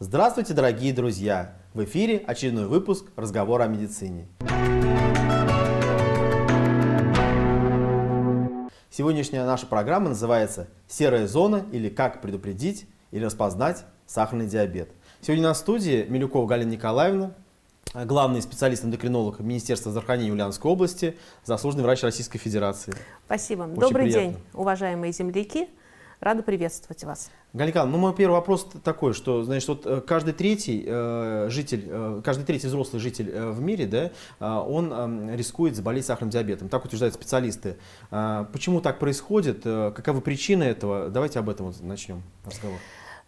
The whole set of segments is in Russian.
Здравствуйте, дорогие друзья! В эфире очередной выпуск «Разговор о медицине». Сегодняшняя наша программа называется «Серая зона» или «Как предупредить или распознать сахарный диабет». Сегодня на студии Милюкова Галина Николаевна, главный специалист-эндокринолог Министерства здравоохранения Ульяновской области, заслуженный врач Российской Федерации. Спасибо. Очень Добрый приятно. день, уважаемые земляки. Рада приветствовать вас. Николаевна, ну мой первый вопрос такой, что, значит, вот э, каждый третий э, житель, э, каждый третий взрослый житель э, в мире, да, э, он э, рискует заболеть сахарным диабетом. Так утверждают специалисты. А почему так происходит? Э, каковы причины этого? Давайте об этом вот начнем разговор.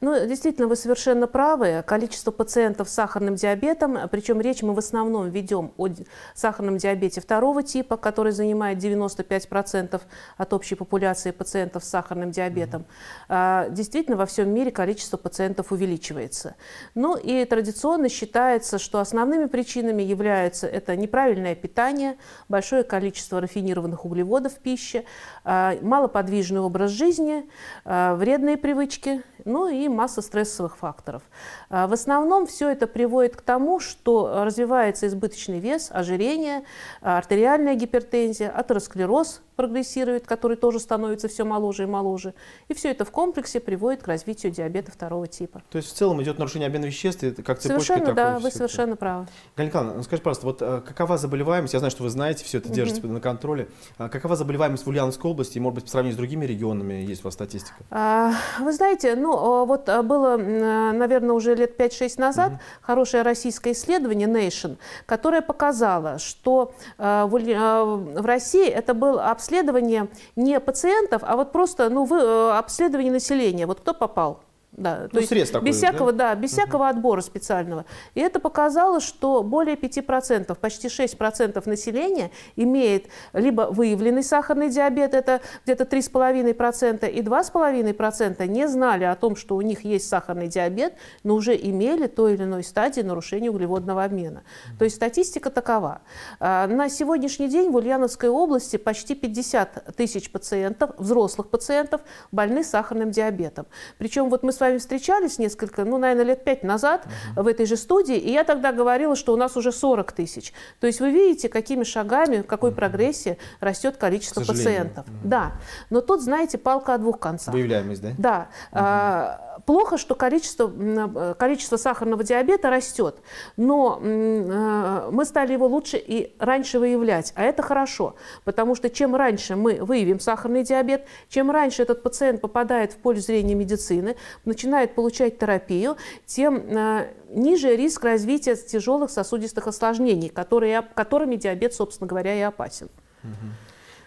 Ну, действительно, вы совершенно правы. Количество пациентов с сахарным диабетом, причем речь мы в основном ведем о сахарном диабете второго типа, который занимает 95% от общей популяции пациентов с сахарным диабетом. А, Действительно, во всем мире количество пациентов увеличивается. Ну и традиционно считается, что основными причинами являются это неправильное питание, большое количество рафинированных углеводов в пище, а, малоподвижный образ жизни, а, вредные привычки, ну и масса стрессовых факторов. А, В основном все это приводит к тому, что развивается избыточный вес, ожирение, а, артериальная гипертензия, атеросклероз прогрессирует, который тоже становится все моложе и моложе. И все это в комплексе приводит к развитию диабета второго типа. То есть в целом идет нарушение обмена веществ, и как цепочка Совершенно, такой да, вы всё это. совершенно правы. Галина ну скажите, пожалуйста, вот э, какова заболеваемость, я знаю, что вы знаете, все это держите на контроле, А какова заболеваемость в Ульяновской области, и, может быть, по сравнению с другими регионами есть у вас статистика? А, Вы знаете, ну а, вот а, было, м, наверное, уже лет 5-6 назад хорошее российское исследование Nation, которое показало, что а, в а, России это было обследование не пациентов, а вот просто ну, вы- обследование населения. Вот кто попал. Да, Ну, срез такой, без да? всякого, да, без всякого отбора специального. И это показало, что более 5%, почти 6% населения имеет либо выявленный сахарный диабет, это где-то 3,5%, и 2,5% не знали о том, что у них есть сахарный диабет, но уже имели той или иной стадии нарушения углеводного обмена. То есть статистика такова. А, На сегодняшний день в Ульяновской области почти 50 тысяч пациентов, взрослых пациентов, больны сахарным диабетом. Причем вот мы с вами встречались несколько, ну, наверное, лет пять назад в этой же студии, и я тогда говорила, что у нас уже 40 тысяч. То есть вы видите, какими шагами, в какой прогрессии растет количество пациентов. Да, но тут, знаете, палка о двух концах. Выявляемость, да? Да. А, Плохо, что количество, э, количество сахарного диабета растет, но э, мы стали его лучше и раньше выявлять, а это хорошо, потому что чем раньше мы выявим сахарный диабет, чем раньше этот пациент попадает в поле зрения медицины, начинает получать терапию, тем э, ниже риск развития тяжелых сосудистых осложнений, которые, которыми диабет, собственно говоря, и опасен.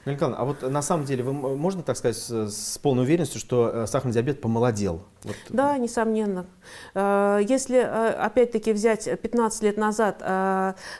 Галина а вот на самом деле, вы, можно так сказать с, полной уверенностью, что э, сахарный диабет помолодел? Вот, Да, несомненно. Э, Если, э, опять-таки, взять 15 лет назад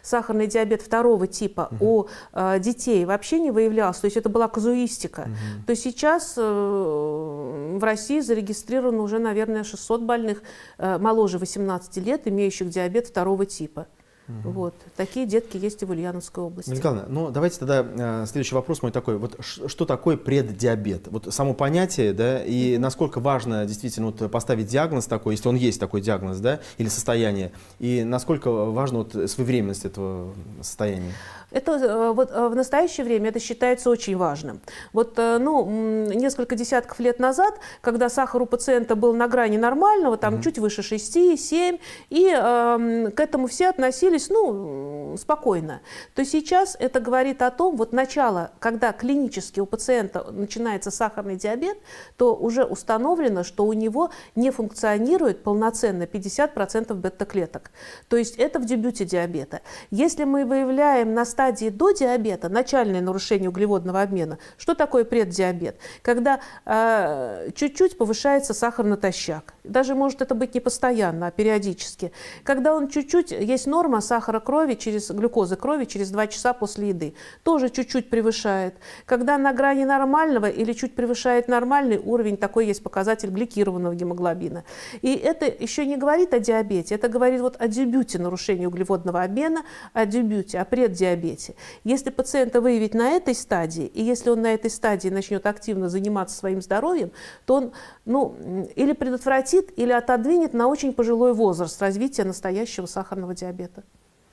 сахарный диабет второго типа у э, детей вообще не выявлялся, то есть это была казуистика, то сейчас в России зарегистрировано уже, наверное, 600 больных моложе 18 лет, имеющих диабет второго типа. Вот. Такие детки есть и в Ульяновской области. Николаевна, ну давайте тогда э, следующий вопрос мой такой. Вот ш- что такое преддиабет? Вот само понятие, да, и насколько важно действительно вот поставить диагноз такой, если он есть такой диагноз, да, или состояние, и насколько важно вот своевременность этого состояния? Это э, вот э, в настоящее время это считается очень важным. Вот э, ну, несколько десятков лет назад, когда сахар у пациента был на грани нормального, там чуть выше 6, 7, и эм, к этому все относились ну, м, спокойно, то сейчас это говорит о том, вот начало, когда клинически у пациента начинается сахарный диабет, то уже установлено, что у него не функционирует полноценно 50% бета-клеток. То есть это в дебюте диабета. Если мы выявляем на стадии до диабета начальное нарушение углеводного обмена, что такое преддиабет? Когда э, чуть-чуть повышается сахар натощак. Даже может это быть не постоянно, а периодически. Когда он чуть-чуть, есть норма сахара крови через глюкозы крови через 2 часа после еды. Тоже чуть-чуть превышает. Когда на грани нормального или чуть превышает нормальный уровень, такой есть показатель гликированного гемоглобина. И это еще не говорит о диабете, это говорит вот о дебюте нарушения углеводного обмена, о дебюте, о преддиабете. Если пациента выявить на этой стадии, и если он на этой стадии начнет активно заниматься своим здоровьем, то он ну, или предотвратит, или отодвинет на очень пожилой возраст развития настоящего сахарного диабета.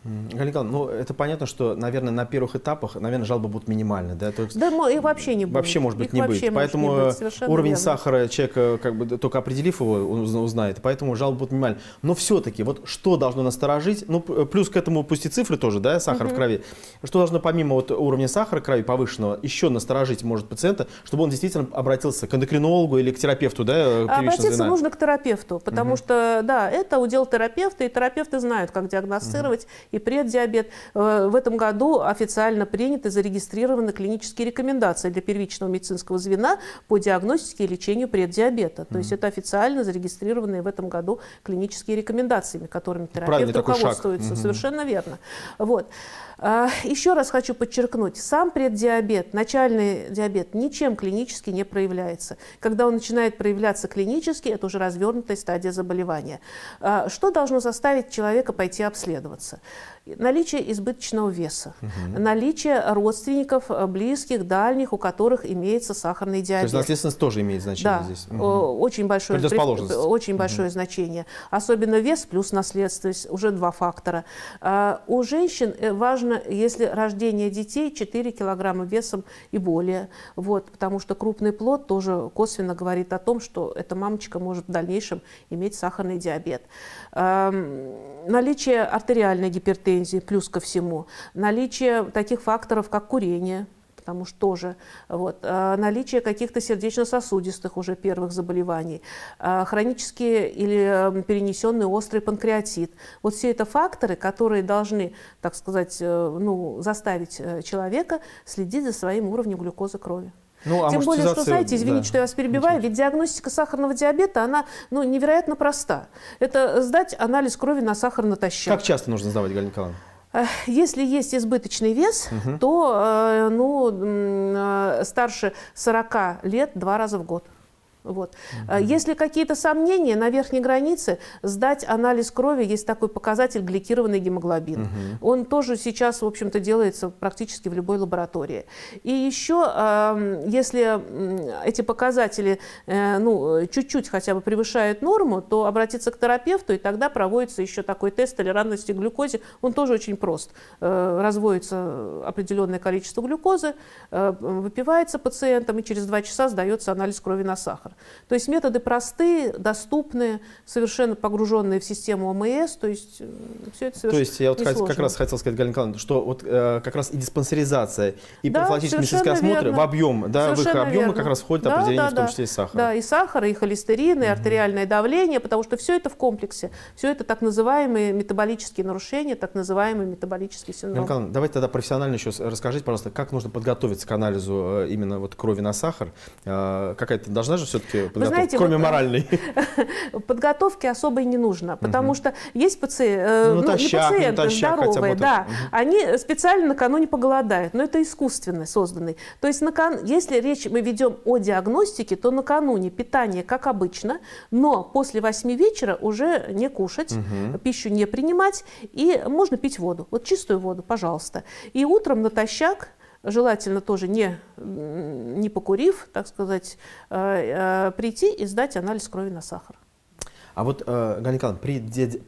Галина Николаевна, ну это понятно, что, наверное, на первых этапах, наверное, жалобы будут минимальны, да? То есть, да, их вообще не будет. Вообще, может быть, их не быть. Поэтому не быть, уровень верно. сахара человека, как бы, только определив его, он узнает. Поэтому жалобы будут минимальны. Но все-таки, вот что должно насторожить? Ну, плюс к этому пусть и цифры тоже, да, сахар угу. в крови. Что должно помимо вот уровня сахара крови повышенного еще насторожить может пациента, чтобы он действительно обратился к эндокринологу или к терапевту, да? Обратиться звена? нужно к терапевту, потому угу. что, да, это удел терапевта, и терапевты знают, как диагностировать. И преддиабет, Э, в этом году официально приняты и зарегистрированы клинические рекомендации для первичного медицинского звена по диагностике и лечению преддиабета. То mm-hmm. есть это официально зарегистрированные в этом году клинические рекомендации, которыми терапевт руководствуется. Mm-hmm. Совершенно верно. Вот. А, еще раз хочу подчеркнуть, сам преддиабет, начальный диабет, ничем клинически не проявляется. Когда он начинает проявляться клинически, это уже развернутая стадия заболевания. А, что должно заставить человека пойти обследоваться? Наличие избыточного веса, угу. наличие родственников, близких, дальних, у которых имеется сахарный диабет. То есть наследственность тоже имеет значение да, здесь? Угу. Очень большое, очень большое угу. значение. Особенно вес плюс наследственность, уже два фактора. А, у женщин э, важно если рождение детей 4 килограмма весом и более. Вот, потому что крупный плод тоже косвенно говорит о том, что эта мамочка может в дальнейшем иметь сахарный диабет. Наличие артериальной гипертензии плюс ко всему. Наличие таких факторов, как курение, потому что тоже вот, а, наличие каких-то сердечно-сосудистых уже первых заболеваний, а, хронические или перенесенный острый панкреатит. Вот все это факторы, которые должны, так сказать, э, ну, заставить э, человека следить за своим уровнем глюкозы крови. Ну, а Тем более, что, знаете, извините, да. что я вас перебиваю, Ничего. ведь диагностика сахарного диабета, она ну, невероятно проста. Это сдать анализ крови на сахар натощак. Как часто нужно сдавать, Галина Николаевна? Если есть избыточный вес, угу. то э, ну, э, старше 40 лет два раза в год. Вот. Угу. Если какие-то сомнения на верхней границе, сдать анализ крови, есть такой показатель гликированный гемоглобин. Угу. Он тоже сейчас, в общем-то, делается практически в любой лаборатории. И еще, если эти показатели э, ну, чуть-чуть хотя бы превышают норму, то обратиться к терапевту, и тогда проводится еще такой тест толерантности к глюкозе. Он тоже очень прост. Э, разводится определенное количество глюкозы, выпивается пациентом, и через два часа сдается анализ крови на сахар сахар. То есть методы простые, доступные, совершенно погруженные в систему ОМС, то есть э, все это совершенно То есть я вот хот, как раз хотел сказать, Галина Николаевна, что вот э, как раз и диспансеризация, и да, профилактические медицинские осмотры в объем, да, в их объемы как раз входит да, определение да, в том числе и сахара. Да, и сахара, и холестерина, и угу. артериальное давление, потому что все это в комплексе. Все это так называемые метаболические нарушения, так называемый метаболический синдром. Галина давайте тогда профессионально еще расскажите, пожалуйста, как нужно подготовиться к анализу э, именно вот крови на сахар. Э, какая-то должна же все-таки подготовка, знаете, кроме вот, моральной? Подготовки особой не нужно, потому угу. что есть пациенты, э, ну, ну, не пациенты, здоровые, да, угу. они специально накануне поголодают, но это искусственно созданный. То есть накан... если речь мы ведем о диагностике, то накануне питание как обычно, но после 8 вечера уже не кушать, угу. пищу не принимать, и можно пить воду, вот чистую воду, пожалуйста. И утром натощак желательно тоже не, не покурив, так сказать, э, э, прийти и сдать анализ крови на сахар. А вот, э, Галина Николаевна,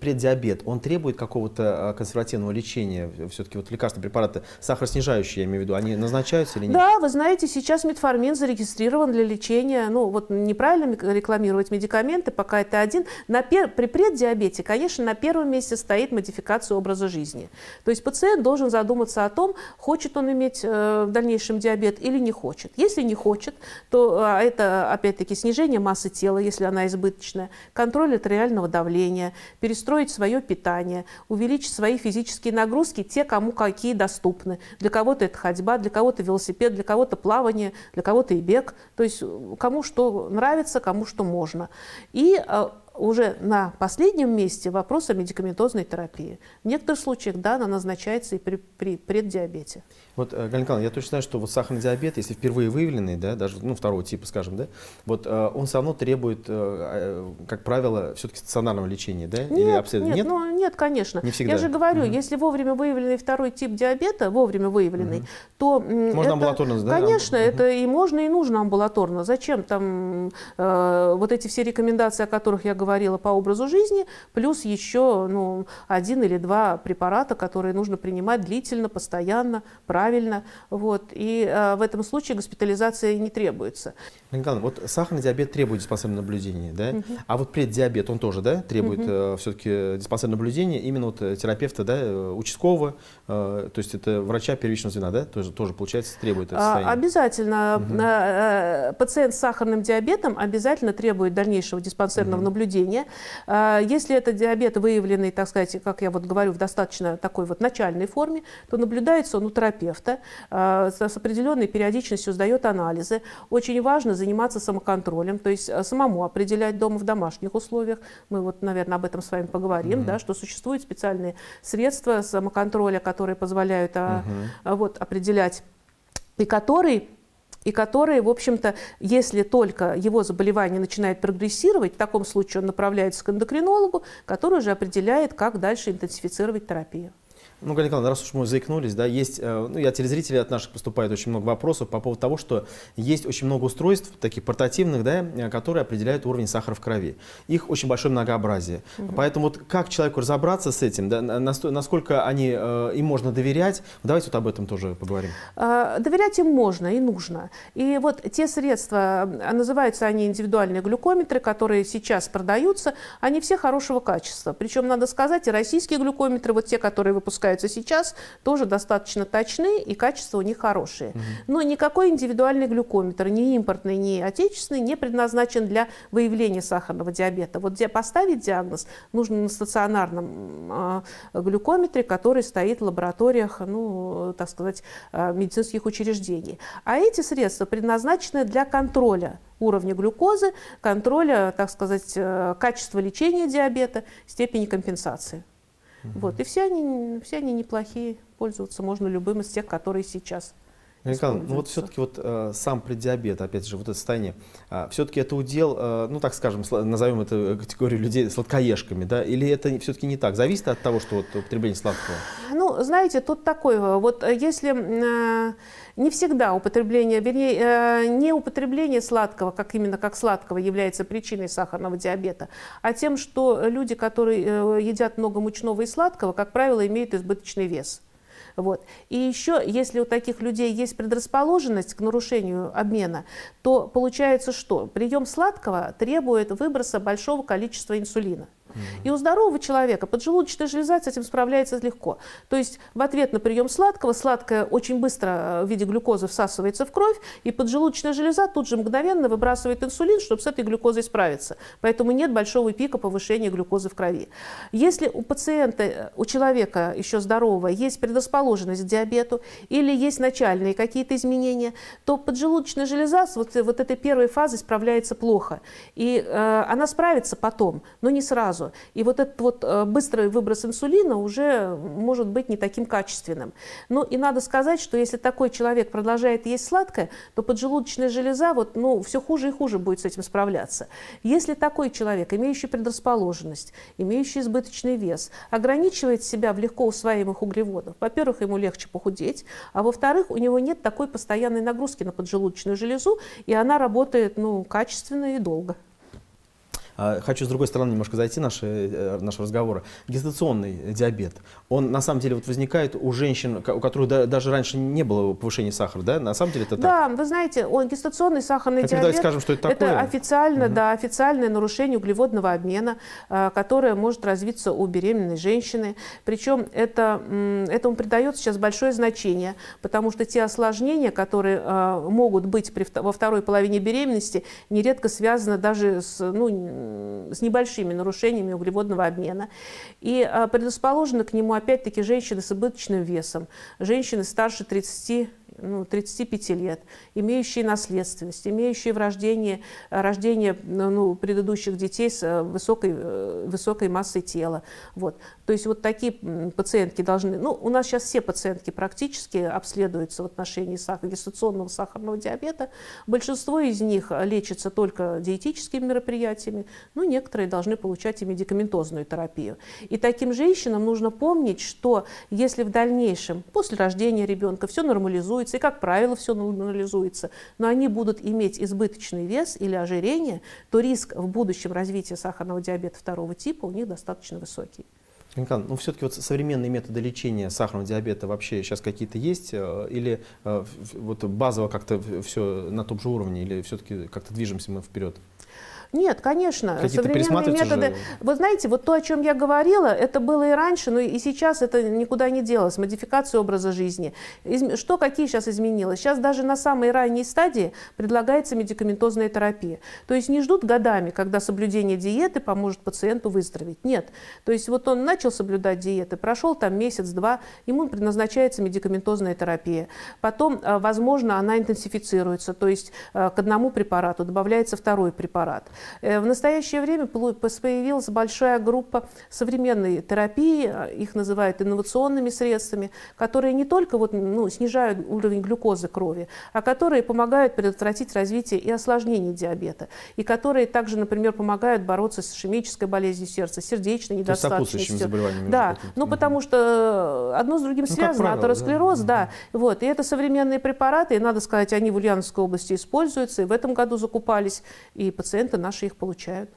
преддиабет, он требует какого-то э, консервативного лечения? Все-таки вот лекарственные препараты, сахароснижающие, я имею в виду, они назначаются или нет? Да, вы знаете, сейчас метформин зарегистрирован для лечения, ну вот неправильно рекламировать медикаменты, пока это один. На пер... При преддиабете, конечно, на первом месте стоит модификация образа жизни. То есть пациент должен задуматься о том, хочет он иметь э, в дальнейшем диабет или не хочет. Если не хочет, то э, это опять-таки снижение массы тела, если она избыточная, контроль контроль артериального давления, перестроить свое питание, увеличить свои физические нагрузки, те, кому какие доступны. Для кого-то это ходьба, для кого-то велосипед, для кого-то плавание, для кого-то и бег. То есть кому что нравится, кому что можно. И э, уже на последнем месте вопрос о медикаментозной терапии. В некоторых случаях, да, она назначается и при, при преддиабете. Вот, э, Галина я точно знаю, что вот сахарный диабет, если впервые выявленный, да, даже ну, второго типа, скажем, да, вот э, он все равно требует, э, как правило, все-таки стационарного лечения, да? Нет, Или обследования? Нет, нет? Ну, нет, конечно. Не всегда. Я же говорю, угу. если вовремя выявленный второй тип диабета, вовремя выявленный, угу. то... Можно это, амбулаторно, да? Конечно, угу. это и можно, и нужно амбулаторно. Зачем там э, вот эти все рекомендации, о которых я говорила по образу жизни, плюс еще ну, один или два препарата, которые нужно принимать длительно, постоянно, правильно. Вот. И э, в этом случае госпитализация не требуется. Николай, вот сахарный диабет требует диспансерного наблюдения, да? Угу. А вот преддиабет, он тоже, да, требует угу. э, все-таки диспансерного наблюдения именно вот э, терапевта, да, э, участкового, э, то есть это врача первичного звена, да, тоже, тоже получается требует это состояние? А, обязательно. Угу. Пациент с сахарным диабетом обязательно требует дальнейшего диспансерного угу. наблюдения. Если это диабет выявленный, так сказать, как я вот говорю, в достаточно такой вот начальной форме, то наблюдается он у терапевта, с определенной периодичностью сдает анализы. Очень важно заниматься самоконтролем, то есть э, самому определять дома в домашних условиях. Мы вот, наверное, об этом с вами поговорим, угу. да, что существуют специальные средства самоконтроля, которые позволяют угу. вот, определять и которые и которые, в общем-то, если только его заболевание начинает прогрессировать, в таком случае он направляется к эндокринологу, который уже определяет, как дальше интенсифицировать терапию. Ну, Галина Николаевна, раз уж мы заикнулись, да, есть, э, ну, я телезрители от наших поступает очень много вопросов по поводу того, что есть очень много устройств, таких портативных, да, э, которые определяют уровень сахара в крови. Их очень большое многообразие. Угу. Поэтому вот как человеку разобраться с этим, да, насколько они, э, им можно доверять, давайте вот об этом тоже поговорим. А, доверять им можно и нужно. И вот те средства, называются они индивидуальные глюкометры, которые сейчас продаются, они все хорошего качества. Причем, надо сказать, и российские глюкометры, вот те, которые выпускают выпускаются сейчас, тоже достаточно точны и качество у них хорошее. Угу. Но никакой индивидуальный глюкометр, ни импортный, ни отечественный, не предназначен для выявления сахарного диабета. Вот где поставить диагноз нужно на стационарном э, глюкометре, который стоит в лабораториях, ну, так сказать, э, медицинских учреждений. А эти средства предназначены для контроля уровня глюкозы, контроля, так сказать, э, качества лечения диабета, степени компенсации. Вот. И все они, все они неплохие, пользоваться можно любым из тех, которые сейчас Николай, ну вот все-таки вот э, сам преддиабет, опять же, вот это состояние, э, все-таки это удел, э, ну так скажем, назовем это категорию людей сладкоежками, да, или это все-таки не так? Зависит от того, что вот употребление сладкого? Ну, знаете, тут такое, вот э, если э, не всегда употребление, вернее, э, не употребление сладкого, как именно как сладкого, является причиной сахарного диабета, а тем, что люди, которые э, едят много мучного и сладкого, как правило, имеют избыточный вес. Вот. И еще, если у таких людей есть предрасположенность к нарушению обмена, то получается что? Прием сладкого требует выброса большого количества инсулина. И у здорового человека поджелудочная железа с этим справляется легко. То есть в ответ на прием сладкого, сладкое очень быстро э, в виде глюкозы всасывается в кровь, и поджелудочная железа тут же мгновенно выбрасывает инсулин, чтобы с этой глюкозой справиться. Поэтому нет большого пика повышения глюкозы в крови. Если у пациента, э, у человека еще здорового есть предрасположенность к диабету или есть начальные какие-то изменения, то поджелудочная железа с вот, вот этой первой фазой справляется плохо. И э, она справится потом, но не сразу сразу. И вот этот вот э, быстрый выброс инсулина уже может быть не таким качественным. Ну и надо сказать, что если такой человек продолжает есть сладкое, то поджелудочная железа вот, ну, все хуже и хуже будет с этим справляться. Если такой человек, имеющий предрасположенность, имеющий избыточный вес, ограничивает себя в легко усваиваемых углеводах, во-первых, ему легче похудеть, а во-вторых, у него нет такой постоянной нагрузки на поджелудочную железу, и она работает ну, качественно и долго. А, хочу с другой стороны немножко зайти наши, э, нашего разговора. Гестационный диабет, он на самом деле вот возникает у женщин, у которых да, даже раньше не было повышения сахара, да? На самом деле это так? Да, вы знаете, он, гестационный сахарный как диабет, скажем, что это, такое? это официально, угу. да, официальное нарушение углеводного обмена, э, которое может развиться у беременной женщины. Причем это, этому придается сейчас большое значение, потому что те осложнения, которые э, могут быть при, во второй половине беременности, нередко связаны даже с, ну, с небольшими нарушениями углеводного обмена. И предрасположены к нему опять-таки женщины с избыточным весом, женщины старше 30 ну, 35 лет, имеющие наследственность, имеющие в рождении, рождение ну, предыдущих детей с э, высокой, э, высокой массой тела. Вот. То есть вот такие пациентки должны... Ну, у нас сейчас все пациентки практически обследуются в отношении сахар, гестационного сахарного диабета. Большинство из них лечатся только диетическими мероприятиями, но некоторые должны получать и медикаментозную терапию. И таким женщинам нужно помнить, что если в дальнейшем, после рождения ребенка, все нормализуется, и, как правило, все нормализуется, но они будут иметь избыточный вес или ожирение, то риск в будущем развития сахарного диабета второго типа у них достаточно высокий. Николай, ну все-таки вот современные методы лечения сахарного диабета вообще сейчас какие-то есть? Э, или э, вот базово как-то все на том же уровне, или все-таки как-то движемся мы вперед? Нет, конечно, современные методы. Же... Вы знаете, вот то, о чем я говорила, это было и раньше, но и сейчас это никуда не делось. Модификация образа жизни. Что, какие сейчас изменилось? Сейчас даже на самой ранней стадии предлагается медикаментозная терапия. То есть не ждут годами, когда соблюдение диеты поможет пациенту выздороветь. Нет. То есть вот он начал соблюдать диеты, прошел там месяц-два, ему предназначается медикаментозная терапия. Потом, э, возможно, она интенсифицируется, то есть э, к одному препарату добавляется второй препарат. Э, в настоящее время появилась большая группа современной терапии, их называют инновационными средствами, которые не только вот, ну, снижают уровень глюкозы крови, а которые помогают предотвратить развитие и осложнений диабета, и которые также, например, помогают бороться с ишемической болезнью сердца, сердечной недостаточностью. Да, ну потому что одно с другим ну, связано, правило, атеросклероз, да. да. Вот, и это современные препараты, и надо сказать, они в Ульяновской области используются, и в этом году закупались, и пациенты наши наши их получают.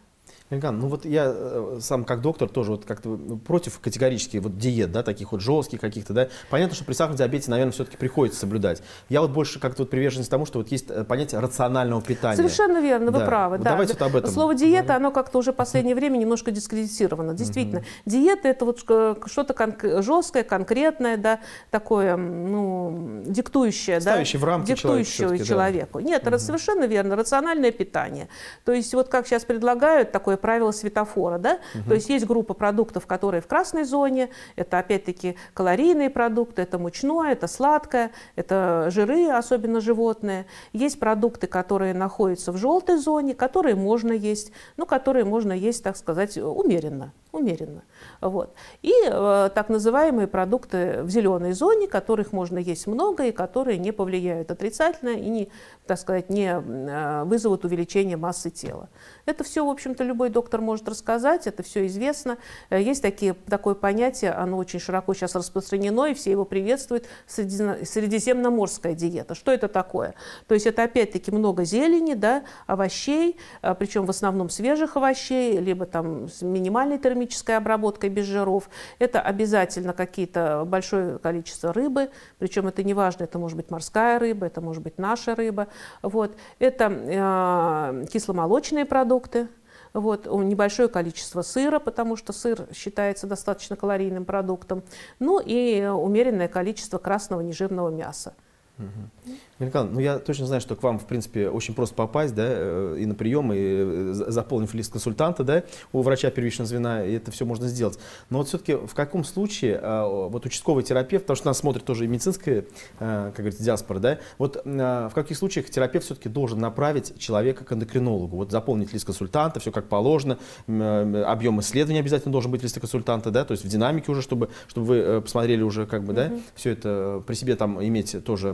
Ильган, ну вот я э, сам как доктор тоже вот как-то ну, против категорически вот диет, да, таких вот жестких каких-то, да. Понятно, что при сахарном диабете, наверное, все-таки приходится соблюдать. Я вот больше как-то вот приверженность тому, что вот есть э, понятие рационального питания. Совершенно верно, да. вы правы. Вот да. Давайте вот об этом. Слово диета, оно как-то уже в последнее время немножко дискредитировано. Действительно, диета это вот что-то кон- жесткое, конкретное, да, такое, ну, диктующее, Ставящее да, в рамки диктующего человеку. Да. Нет, угу. совершенно верно, рациональное питание. То есть вот как сейчас предлагают такое такое правило светофора. Да? Угу. То есть есть группа продуктов, которые в красной зоне. Это опять-таки калорийные продукты, это мучное, это сладкое, это жиры, особенно животные. Есть продукты, которые находятся в желтой зоне, которые можно есть, ну, которые можно есть, так сказать, умеренно. умеренно. Вот. И э, так называемые продукты в зеленой зоне, которых можно есть много и которые не повлияют отрицательно и не, так сказать, не э, вызовут увеличение массы тела. Это все, в общем-то, любой доктор может рассказать, это все известно. Э, есть такие, такое понятие, оно очень широко сейчас распространено, и все его приветствуют, средиземноморская диета. Что это такое? То есть это опять-таки много зелени, да, овощей, э, причем в основном свежих овощей, либо там с минимальной термической обработкой без жиров. Это обязательно какие-то большое количество рыбы, причем это не важно, это может быть морская рыба, это может быть наша рыба. Вот. Это э, кисломолочные продукты, вот, небольшое количество сыра, потому что сыр считается достаточно калорийным продуктом, ну и умеренное количество красного нежирного мяса. Угу. Мелькан, ну я точно знаю, что к вам, в принципе, очень просто попасть, да, э, и на прием, и э, заполнив лист консультанта, да, у врача первичного звена, и это все можно сделать. Но вот все-таки в каком случае а, вот участковый терапевт, потому что нас смотрит тоже и медицинская, э, как говорится, диаспора, да, вот в каких случаях терапевт все-таки должен направить человека к эндокринологу, вот заполнить лист консультанта, все как положено, объем исследований обязательно должен быть в листе консультанта, да, то есть в динамике уже, чтобы, чтобы вы посмотрели уже, как бы, да, все это при себе там иметь тоже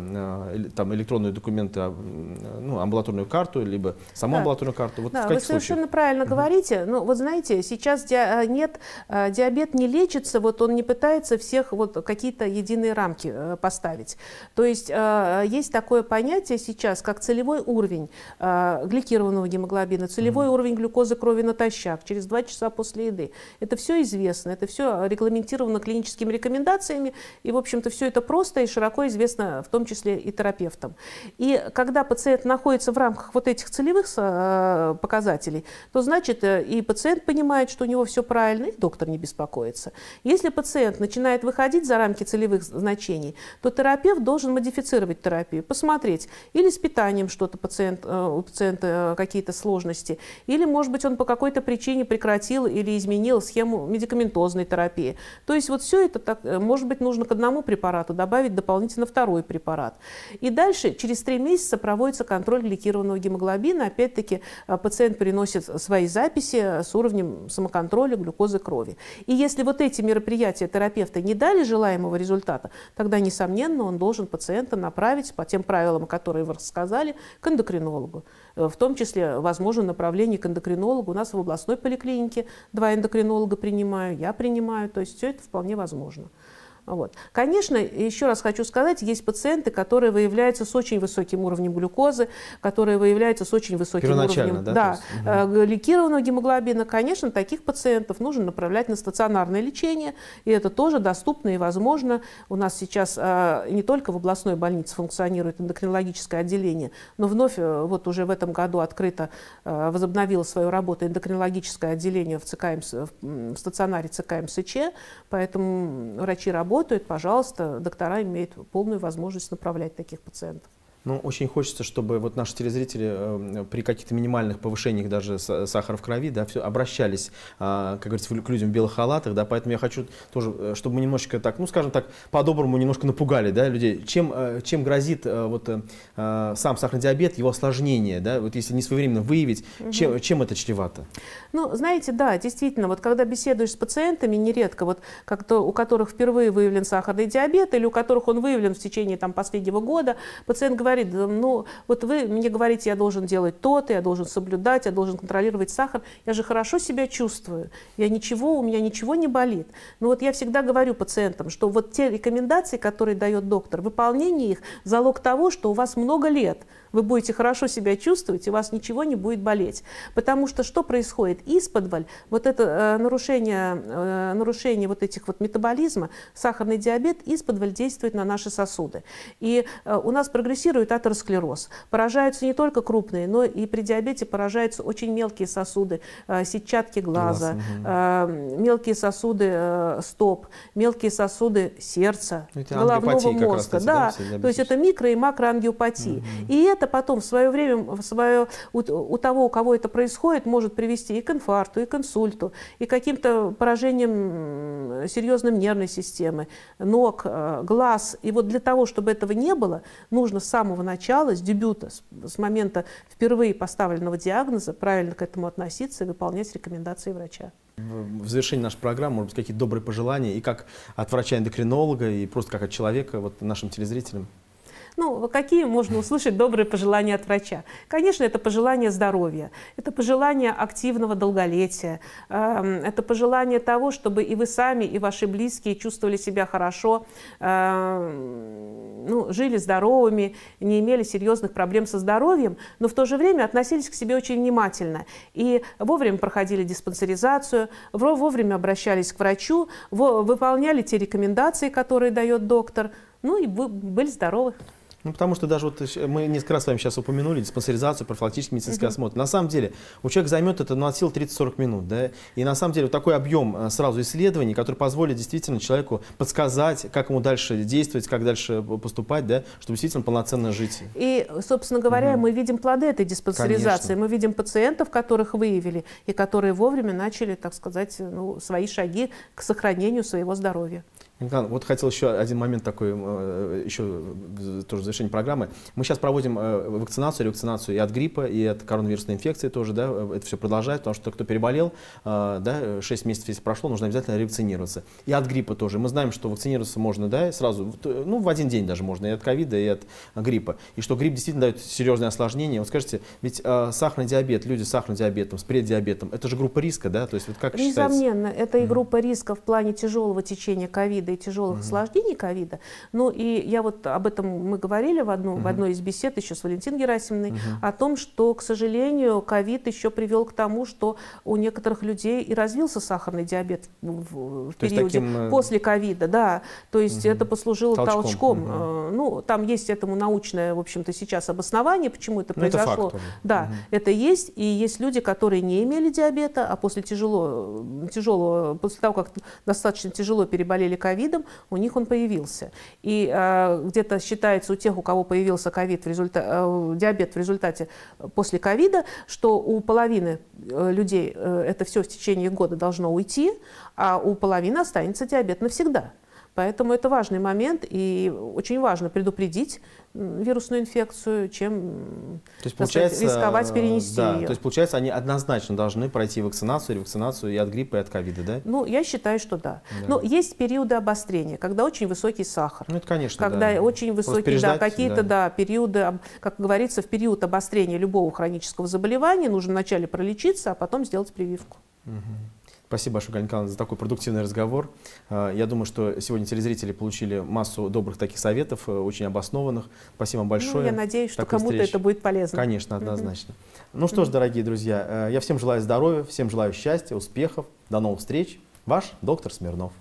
там электронные документы, а, ну, амбулаторную карту, либо саму да. амбулаторную карту. Вот да, вы совершенно случаях? правильно угу. говорите. Ну, вот знаете, сейчас ди а, нет, а, диабет не лечится, вот он не пытается всех вот какие-то единые рамки э, поставить. То есть есть такое понятие сейчас, как целевой уровень гликированного гемоглобина, целевой угу. уровень глюкозы крови натощак через 2 часа после еды. Это все известно, это все регламентировано клиническими рекомендациями, и, в общем-то, все это просто и широко известно, в том числе и терапевтам терапевтом. И когда пациент находится в рамках вот этих целевых э, показателей, то значит э, и пациент понимает, что у него все правильно, и доктор не беспокоится. Если пациент начинает выходить за рамки целевых значений, то терапевт должен модифицировать терапию, посмотреть, или с питанием что-то пациент, э, у пациента какие-то сложности, или, может быть, он по какой-то причине прекратил или изменил схему медикаментозной терапии. То есть вот все это, так, может быть, нужно к одному препарату добавить дополнительно второй препарат. И дальше, через три месяца проводится контроль гликированного гемоглобина. Опять-таки, э, пациент приносит свои записи с уровнем самоконтроля глюкозы крови. И если вот эти мероприятия терапевта не дали желаемого результата, тогда, несомненно, он должен пациента направить по тем правилам, которые вы рассказали, к эндокринологу. Э, в том числе, возможно, направление к эндокринологу. У нас в областной поликлинике два эндокринолога принимаю, я принимаю. То есть все это вполне возможно. Вот. Конечно, еще раз хочу сказать, есть пациенты, которые выявляются с очень высоким уровнем глюкозы, которые выявляются с очень высоким уровнем да, да, есть, угу. гликированного гемоглобина. Конечно, таких пациентов нужно направлять на стационарное лечение, и это тоже доступно и возможно. У нас сейчас э, не только в областной больнице функционирует эндокринологическое отделение, но вновь э, вот уже в этом году открыто, возобновило свою работу эндокринологическое отделение в, ЦК, в стационаре ЦК МСЧ, поэтому врачи работают работают, пожалуйста, доктора имеют полную возможность направлять таких пациентов. Ну, очень хочется, чтобы вот наши телезрители э, при каких-то минимальных повышениях даже сахара в крови, да, все обращались, э, как говорится, к людям в белых халатах, да, поэтому я хочу тоже, э, чтобы мы немножечко так, ну, скажем так, по-доброму немножко напугали, да, людей. Чем, э, чем грозит э, вот э, сам сахарный диабет, его осложнение, да, вот если не своевременно выявить, угу. чем, чем это чревато? Ну, знаете, да, действительно, вот когда беседуешь с пациентами, нередко, вот как-то у которых впервые выявлен сахарный диабет или у которых он выявлен в течение там последнего года, пациент говорит, говорит, ну вот вы мне говорите, я должен делать то-то, я должен соблюдать, я должен контролировать сахар, я же хорошо себя чувствую, я ничего, у меня ничего не болит. Но вот я всегда говорю пациентам, что вот те рекомендации, которые дает доктор, выполнение их залог того, что у вас много лет – вы будете хорошо себя чувствовать, и у вас ничего не будет болеть. Потому что что происходит? Исподволь, вот это э, нарушение, э, нарушение вот этих вот метаболизма, сахарный диабет исподволь действует на наши сосуды. И э, у нас прогрессирует атеросклероз. Поражаются не только крупные, но и при диабете поражаются очень мелкие сосуды, э, сетчатки глаза, Глаз, угу. э, мелкие сосуды э, стоп, мелкие сосуды сердца, ну, головного мозга. Раз, да, да то есть это микро- и макроангиопатии. Угу. И это это потом в свое время в свое, у, у того, у кого это происходит, может привести и к инфаркту, и к инсульту, и каким-то поражениям серьезным нервной системы, ног, э, глаз. И вот для того, чтобы этого не было, нужно с самого начала, с дебюта, с, с момента впервые поставленного диагноза, правильно к этому относиться и выполнять рекомендации врача в завершении нашей программы, может быть, какие-то добрые пожелания и как от врача-эндокринолога, и просто как от человека, вот нашим телезрителям? Ну, какие можно услышать добрые пожелания от врача? Конечно, это пожелание здоровья, это пожелание активного долголетия, эм, это пожелание того, чтобы и вы сами, и ваши близкие чувствовали себя хорошо, эм, ну, жили здоровыми, не имели серьезных проблем со здоровьем, но в то же время относились к себе очень внимательно и вовремя проходили диспансеризацию, вовремя обращались к врачу, выполняли те рекомендации, которые дает доктор, ну и были здоровы. Ну, потому что даже вот мы несколько раз с вами сейчас упомянули диспансеризацию, профилактический медицинский угу. осмотр. На самом деле, у человека займет это ну, от сил 30-40 минут. Да? И на самом деле вот такой объем э, сразу исследований, который позволит действительно человеку подсказать, как ему дальше действовать, как дальше поступать, да, чтобы действительно полноценно жить. И, собственно говоря, угу. мы видим плоды этой диспансеризации. Конечно. Мы видим пациентов, которых выявили, и которые вовремя начали, так сказать, ну, свои шаги к сохранению своего здоровья. Вот хотел еще один момент такой, э, еще тоже в завершении программы. Мы сейчас проводим э, вакцинацию, ревакцинацию и от гриппа, и от коронавирусной инфекции тоже, да, э, это все продолжает, потому что кто переболел, да, 6 месяцев если прошло, нужно обязательно ревакцинироваться. И от гриппа тоже. Мы знаем, что вакцинироваться можно, да, сразу, ну, в один день даже можно, и от ковида, и от гриппа. И что грипп действительно дает серьезные осложнения. Вот скажите, ведь сахарный диабет, люди с сахарным диабетом, с преддиабетом, это же группа риска, да, то есть вот как Несомненно, считается? это и группа риска в плане тяжелого течения ковида ковида и тяжелых угу. осложнений ковида. Ну и я вот об этом мы говорили в, одну, угу. в одной из бесед еще с Валентиной Герасимовной, угу. о том, что, к сожалению, ковид еще привел к тому, что у некоторых людей и развился сахарный диабет в, в периоде таким, э, после ковида, да. То есть угу. это послужило толчком. толчком. Угу. Ну, там есть этому научное, в общем-то, сейчас обоснование, почему это произошло. Ну, это факт, да, угу. это есть. И есть люди, которые не имели диабета, а после тяжело, тяжелого, после того, как достаточно тяжело переболели ковидом, у них он появился. И э, где-то считается у тех, у кого появился ковид в результате, э, диабет в результате после ковида, что у половины э, людей э, это все в течение года должно уйти, а у половины останется диабет навсегда. Поэтому это важный момент, и очень важно предупредить вирусную инфекцию, чем то есть, получается, сказать, рисковать перенести да, ее. То есть, получается, они однозначно должны пройти вакцинацию, ревакцинацию и от гриппа, и от ковида, да? Ну, я считаю, что да. да. Но есть периоды обострения, когда очень высокий сахар. Ну, это, конечно, Когда да. очень высокие, да, какие-то, да. да, периоды, как говорится, в период обострения любого хронического заболевания нужно вначале пролечиться, а потом сделать прививку. Угу. Спасибо большое, Галина Николаевна, за такой продуктивный разговор. А, я думаю, что сегодня телезрители получили массу добрых таких советов, э, очень обоснованных. Спасибо вам большое. Ну, я надеюсь, что кому-то это будет полезно. Конечно, однозначно. Угу. Ну что ж, дорогие друзья, э, я всем желаю здоровья, всем желаю счастья, успехов. До новых встреч. Ваш доктор Смирнов.